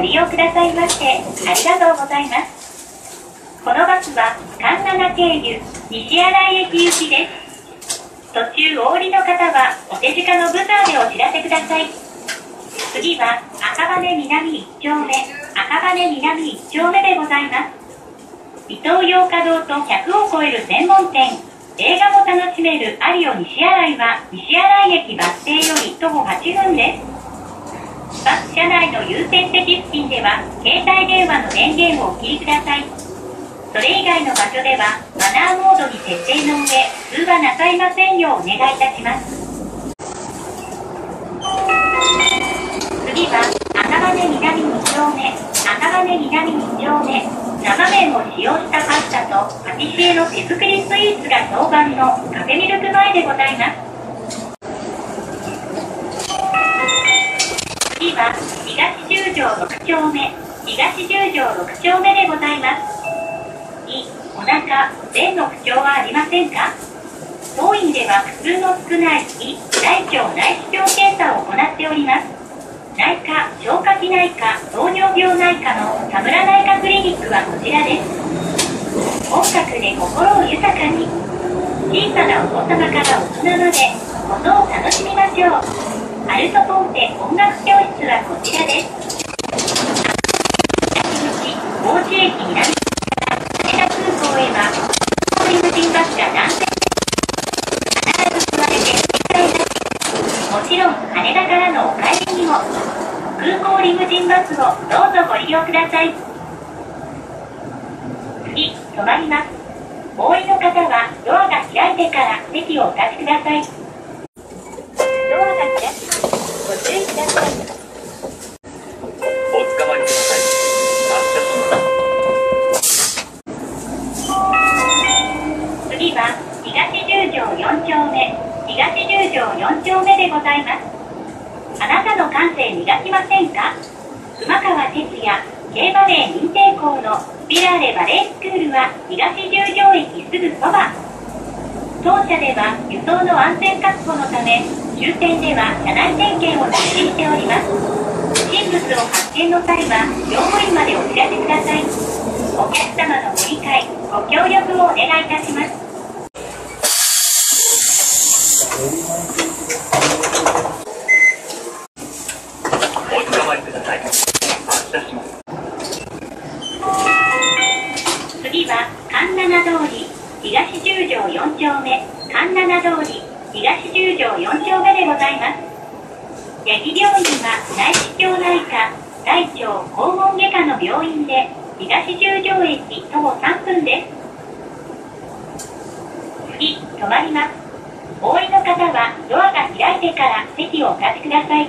ご利用くださいましてありがとうございます。このバスは環七経由西新井駅行きです。途中お降りの方はお手近のブザーでお知らせください。次は赤羽南1丁目赤羽南1丁目でございます。伊東洋華堂と100を超える専門店映画も楽しめるアリオ西新井は西新井駅バス停より徒歩8分です。バス車内の優先席付近では携帯電話の電源をお切りください。それ以外の場所ではマナーモードに設定の上通話なさいませんようお願いいたします。次は赤羽南2丁目赤羽南2丁目生麺を使用したパスタとパティシエの手作りスイーツが評判のカフェミルク前でございます。は東十条6丁目東十条6丁目でございます。2お腹便の不調はありませんか？当院では普通の少ない胃大腸内視鏡検査を行っております。内科消化器内科糖尿病内科の田村内科クリニックはこちらです。音楽で心を豊かに小さなお子様から大人まで音を楽しみましょう。アルトポンテ音楽教室はこちらです東口高知駅南羽田空港へはリムジンバスが何千必ず座れて正解ですもちろん羽田からのお帰りにも空港リムジンバスをどうぞご利用ください。次止まります。お降りの方はドアが開いてから席をお立ちください。ドアが開きますご注意ください。お捕まりください。発車します。次は東十条4丁目。東十条4丁目でございますあなたの感性磨きませんか？熊川哲也競馬レー認定校のビラーレバレースクールは東十条駅すぐそば。当社では輸送の安全確保のため終点では車内点検を実施しております。不審物を発見の際は乗務員までお知らせください。お客様のご理解ご協力をお願いいたしますお捕まりください。発車します。次は環七通り東十条4丁目環七通り東十条4丁目でございます八木病院は内視鏡内科大腸肛門外科の病院で東十条駅徒歩3分です。次止まります。お降りの方はドアが開いてから席をお立ちください。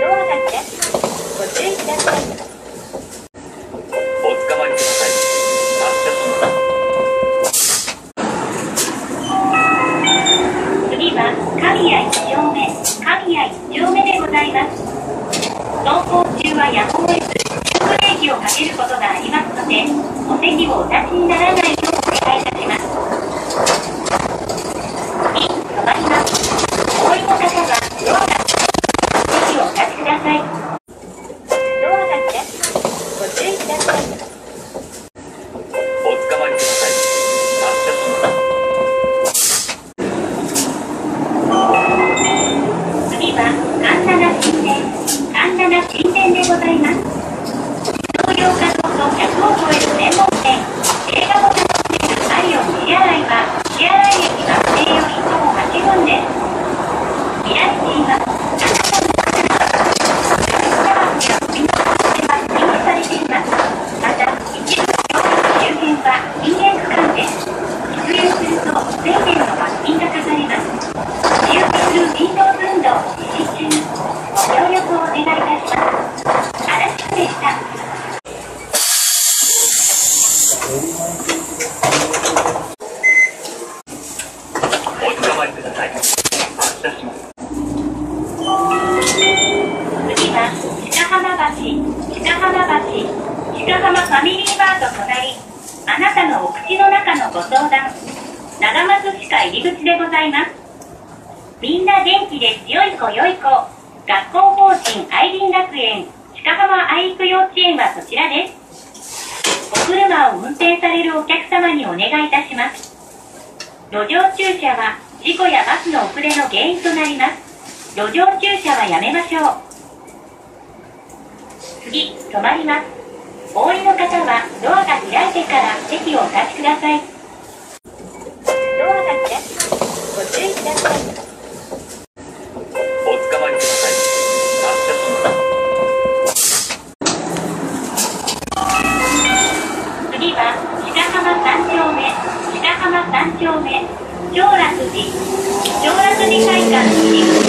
ドアが開きますご注意くださいお捕まりください。発車します。次は神谷一丁目神谷一丁目でございます走行中はやむを得ず急ブレーキをかけることがありますのでお席をお立ちにならないようお願いいたします次止まりますお降りの方はドアが席をお立ちくださいドアが開きますご注意くださいお捕まりください。発車します。次は神七新店神七新店でございます東洋華堂と100を超える専門店映画も楽しめるアリオン西新井は西新井駅バス停より徒歩8分ですいらっしゃいますされていますまた一部の周辺は禁煙区間です出演すると1000円の罰金がかかります周辺の運動運動を実施中ご協力をお願いいたします嵐区でしたお捕まりください。発車します。次は鹿浜橋鹿浜橋鹿浜ファミリーバーと隣あなたのお口の中のご相談長松歯科入り口でございます。みんな元気で強い子よい子。学校法人愛林学園、鹿浜愛育幼稚園はこちらです。お車を運転されるお客様にお願いいたします。路上駐車は事故やバスの遅れの原因となります。路上駐車はやめましょう。次、止まります。お降りの方はドアが開いてから席をお立ちください。ドアが開く。ご注意ください。おつかまりください。次は鹿浜三丁目鹿浜三丁目長楽寺長楽寺会館入り口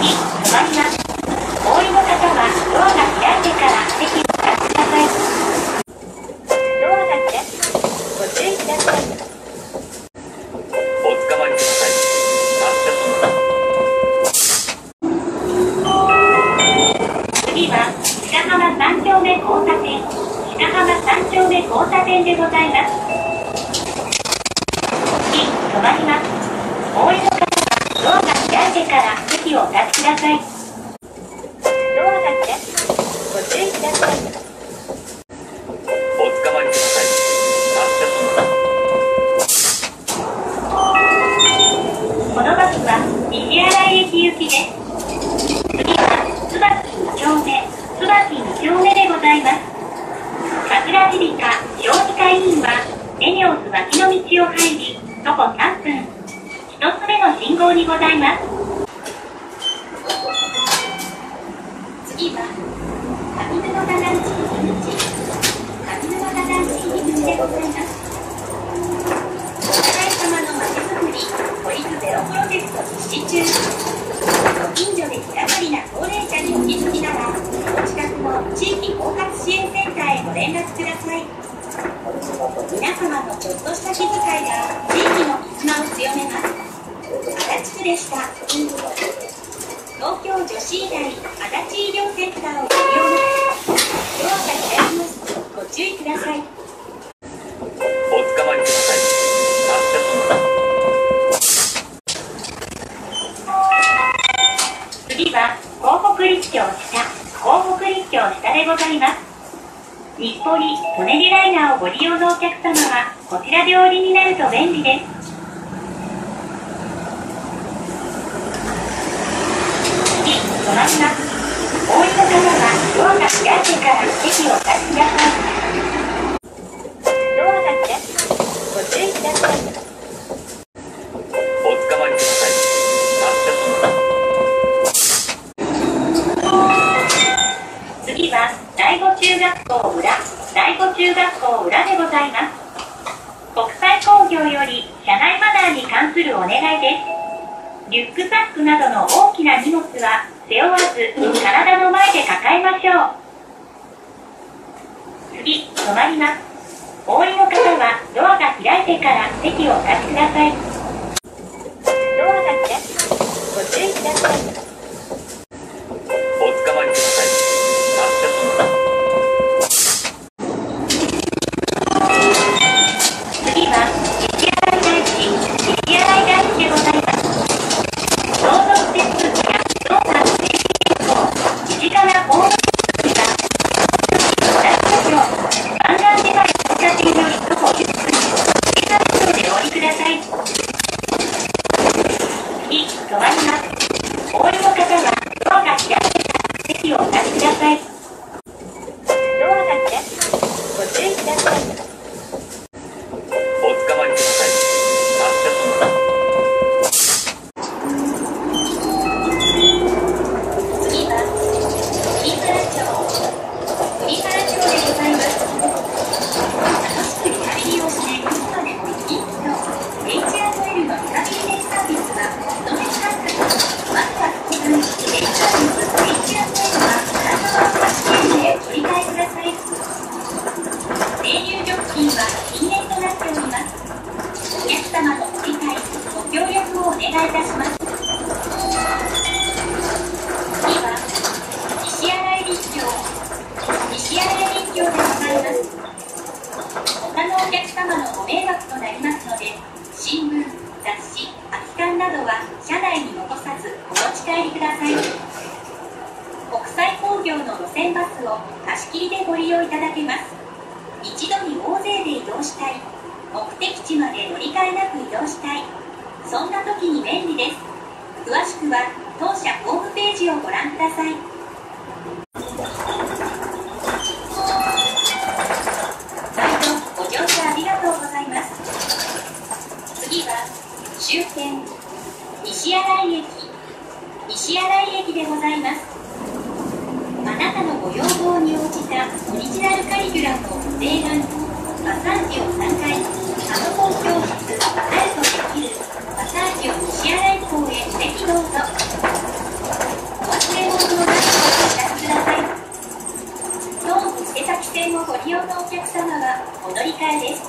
に止まりますお降りの方はドアが開いてから席をお立ちくださいドアが開くご注意くださいおつかまりください。次は鹿浜三丁目交差点鹿浜三丁目交差点でございます次止まりますお降りの方はドアが開いてから席をお立ちください。ドアが開きます。ご注意くださいおつかまりください。このバスは西新井駅行きです次は椿2丁目椿2丁目でございます桜地理科小児科医院はエニオス脇の道を入り徒歩3分一つ目の信号にございます次は上沼田団地入り口上沼田団地入り口でございますお互い様のまちづくり孤立ゼロプロジェクト実施中ご近所で気がかりな高齢者にお気づきならお近くの地域包括支援センターへご連絡ください皆様のちょっとした気遣いが地域の絆を強めます足立区でした東京女子医大足立医療センターをご利用のドアが開きますご注意くださいおつかまりください。次は広北立橋下広北立橋下でございます日暮里・舎人ライナーをご利用のお客様はこちらでお降りになると便利です。次止まりますお降りの方はドアが開いてから席をお立ちください。ドアが開くご注意ください。おつかまりください。次は第五中学校中学校裏でございます国際工業より車内マナーに関するお願いですリュックサックなどの大きな荷物は背負わず体の前で抱えましょう次止まります。お降りの方はドアが開いてから席をお立ちくださいドアが開くご注意ください様のご迷惑となりますので新聞雑誌空き缶などは車内に残さずお持ち帰りください国際工業の路線バスを貸し切りでご利用いただけます一度に大勢で移動したい目的地まで乗り換えなく移動したいそんな時に便利です詳しくは当社ホームページをご覧くださいカリキュラムを提案マッサージを3回パソコン教室あるとできるマッサージを西新井港へぜひどうぞお忘れ物のなくお出しください当伊勢崎線をご利用のお客様はお乗り換えです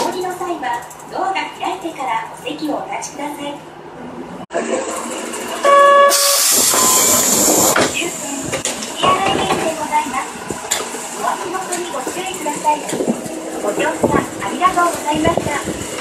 お降りの際はドアが開いてからお席をお立ちください終点西新井駅でございますお足元にご注意くださいご乗車ありがとうございました。